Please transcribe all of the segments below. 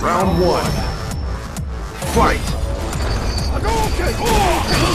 Round one. Fight! Oh,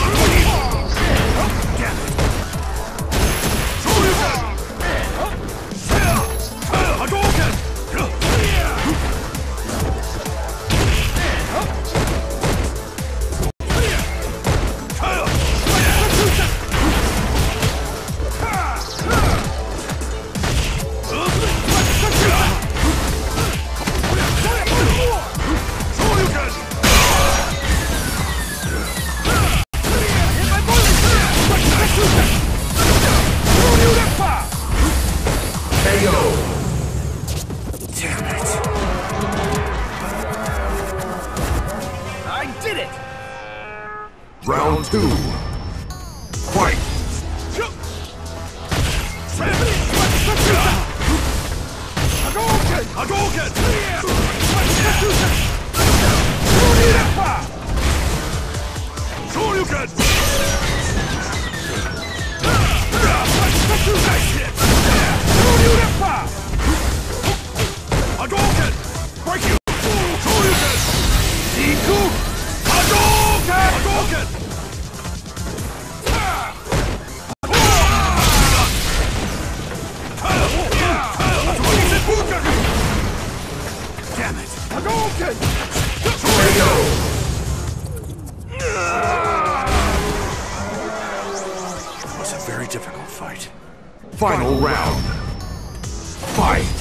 Round two. Fight! Break it! Was a very difficult fight. Final round. Fight!